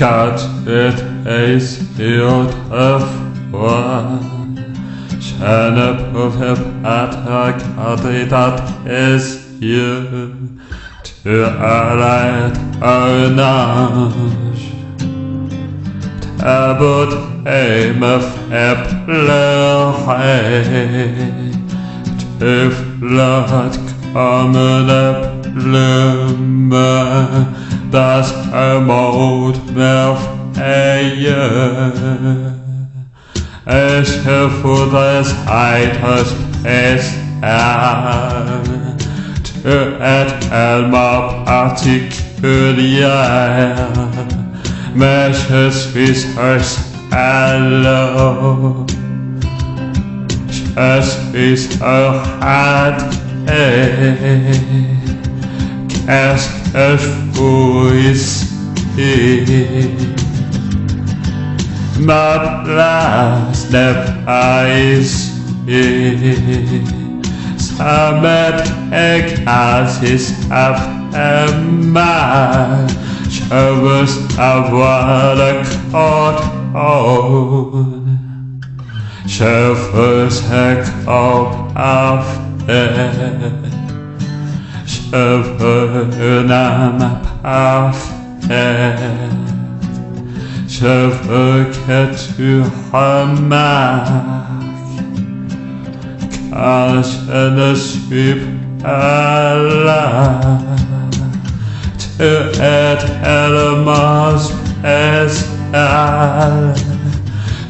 quand j'étais autrefois, je ne pouvais pas te regarder dans tes yeux. Tu allais un ange. Ta beauté me fait pleurer. Tu flottes comme une plume dans un monde merveilleux. Et je voudrais être spécial. Tu es tellement particulière, mais je suis un salaud. Je suis un raté. Qu'est-ce que je fous ici? Ma place n'est pas ici. Ça m'est égal si ça fait mal. Je veux savoir le Je veux un corps parfait. Je veux que tu remarques quand je ne suis pas là. Tu es tellement spécial.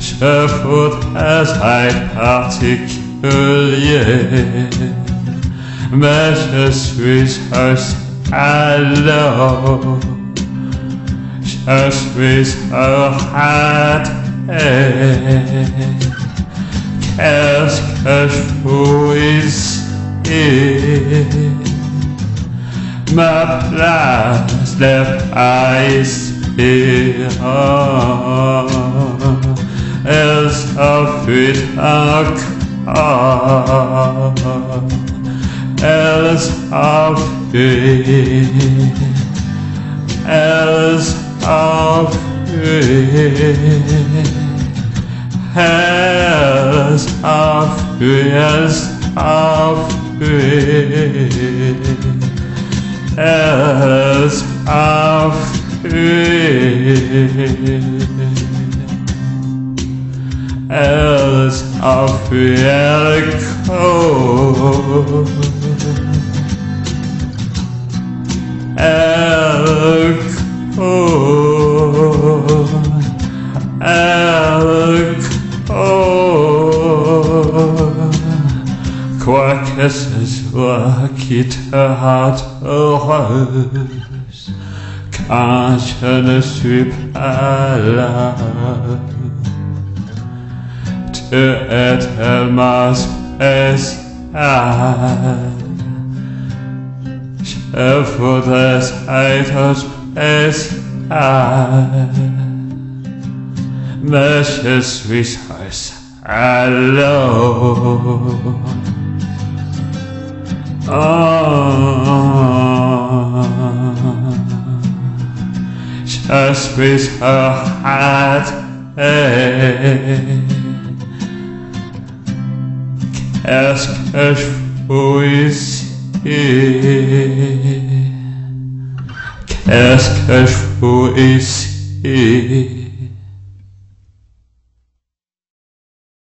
Je voudrais être particulier, mais je suis un salaud. Je suis un raté. Qu'est-ce que je fous ici? Ma place n'est pas ici. Oh, elle s'enfuit encore. Elle s'enfuit. Elle s'enfuit. Elle s'enfuit. Elle s'enfuit. Elle s'enfuit. Elle s'enfuit. Elle court. Elle court. Ce soit qui te rend heureuse quand je ne suis pas là. Tu es tellement spécial. Je voudrais être spécial. Mais je suis un ah. salaud. Oh, je suis un raté. Qu'est-ce que je fous ter. Quer que esse